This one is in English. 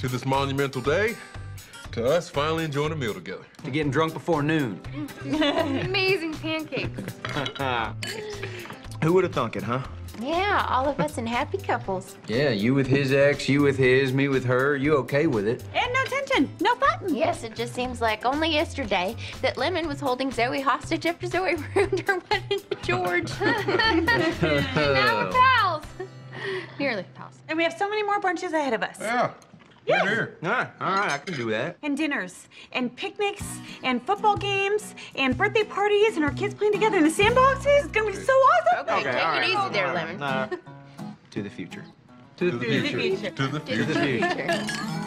to this monumental day, to us finally enjoying a meal together. To getting drunk before noon. Amazing pancakes. Who would have thunk it, huh? Yeah, all of us in happy couples. Yeah, you with his ex, you with his, me with her. You okay with it? And no tension, no fighting. Yes, it just seems like only yesterday that Lemon was holding Zoe hostage after Zoe ruined her wedding to George. now we're pals. Nearly pals. And we have so many more brunches ahead of us. Yeah. Yes. Right here. All right, all right, I can do that. And dinners, and picnics, and football games, and birthday parties, and our kids playing together in the sandboxes. It's gonna be so awesome. Okay, take all it easy all there, right. Lemon. Nah, uh, to the future. To the To the future. future. To the future. To the future. future. Future.